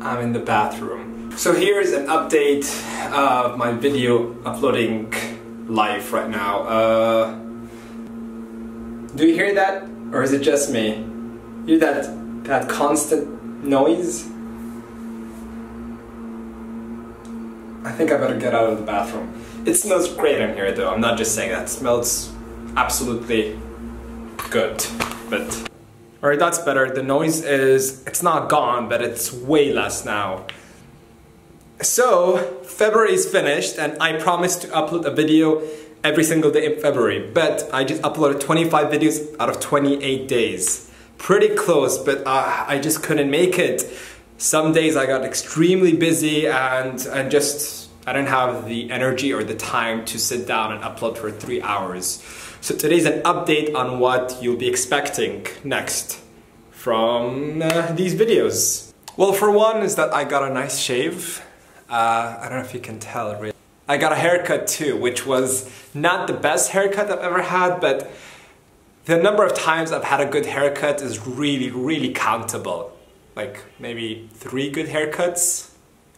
I'm in the bathroom. So here's an update of my video uploading life right now. Uh, do you hear that? Or is it just me? Hear that, that constant noise? I think I better get out of the bathroom. It smells great in here though, I'm not just saying that. It smells absolutely good, but... Alright, that's better. The noise is, it's not gone, but it's way less now. So, February is finished and I promised to upload a video every single day in February, but I just uploaded 25 videos out of 28 days. Pretty close, but uh, I just couldn't make it. Some days I got extremely busy and, and just, I didn't have the energy or the time to sit down and upload for three hours. So today's an update on what you'll be expecting next from uh, these videos. Well, for one is that I got a nice shave. Uh, I don't know if you can tell really. I got a haircut too, which was not the best haircut I've ever had, but the number of times I've had a good haircut is really, really countable. Like maybe three good haircuts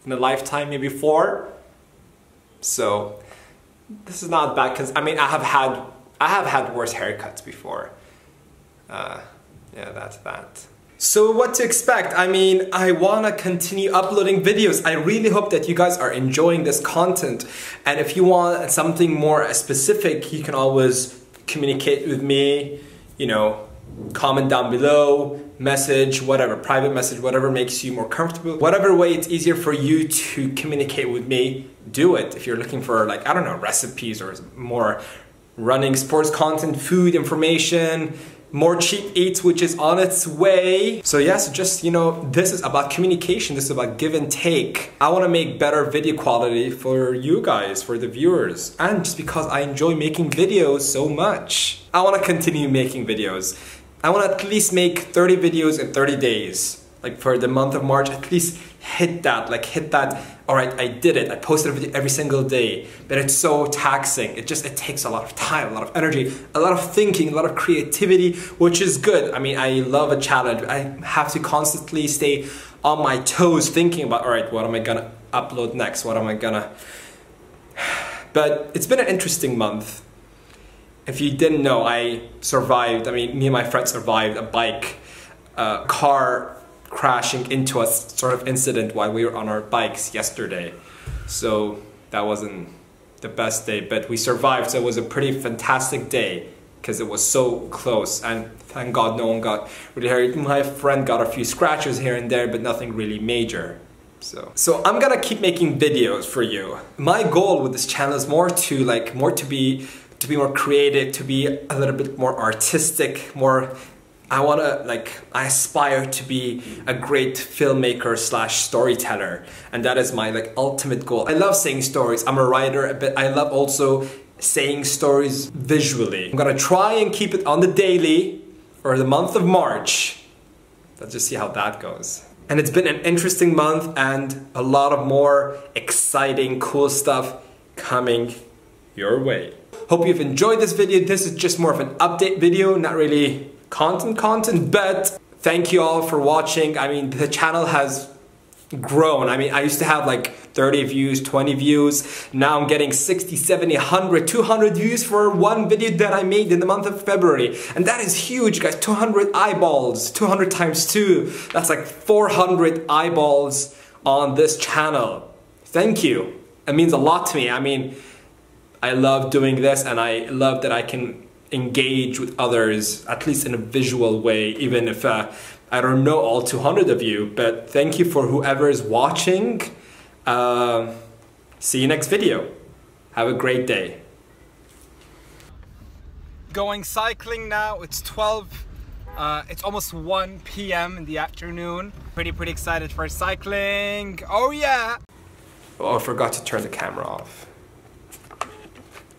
in a lifetime, maybe four. So this is not bad because I mean I have had I have had worse haircuts before. Uh, yeah, that's that. So what to expect? I mean, I wanna continue uploading videos. I really hope that you guys are enjoying this content. And if you want something more specific, you can always communicate with me, you know, comment down below, message, whatever, private message, whatever makes you more comfortable. Whatever way it's easier for you to communicate with me, do it. If you're looking for like, I don't know, recipes or more running sports content, food information, more cheap eats which is on its way. So yes just you know this is about communication. This is about give and take. I want to make better video quality for you guys for the viewers. And just because i enjoy making videos so much i want to continue making videos. I want to at least make 30 videos in 30 days like for the month of march at least hit that, like hit that, all right, I did it. I posted a video every single day, but it's so taxing. It just, it takes a lot of time, a lot of energy, a lot of thinking, a lot of creativity, which is good. I mean, I love a challenge. I have to constantly stay on my toes thinking about, all right, what am I gonna upload next? What am I gonna... But it's been an interesting month. If you didn't know, I survived, I mean, me and my friend survived a bike, uh, car crashing into a sort of incident while we were on our bikes yesterday. So that wasn't the best day, but we survived. So it was a pretty fantastic day because it was so close. And thank God no one got really hurt. My friend got a few scratches here and there, but nothing really major. So, so I'm gonna keep making videos for you. My goal with this channel is more to like, more to be, to be more creative, to be a little bit more artistic, more I want to like I aspire to be a great filmmaker slash storyteller and that is my like ultimate goal. I love saying stories. I'm a writer but I love also saying stories visually. I'm gonna try and keep it on the daily for the month of March. Let's just see how that goes. And it's been an interesting month and a lot of more exciting cool stuff coming your way. Hope you've enjoyed this video. This is just more of an update video, not really content content, but thank you all for watching. I mean, the channel has grown. I mean, I used to have like 30 views, 20 views. Now I'm getting 60, 70, 100, 200 views for one video that I made in the month of February. And that is huge, guys. 200 eyeballs, 200 times two. That's like 400 eyeballs on this channel. Thank you. It means a lot to me. I mean, I love doing this and I love that I can engage with others, at least in a visual way, even if uh, I don't know all 200 of you. But thank you for whoever is watching. Uh, see you next video. Have a great day. Going cycling now, it's 12, uh, it's almost 1 p.m. in the afternoon. Pretty, pretty excited for cycling. Oh yeah! Oh, I forgot to turn the camera off.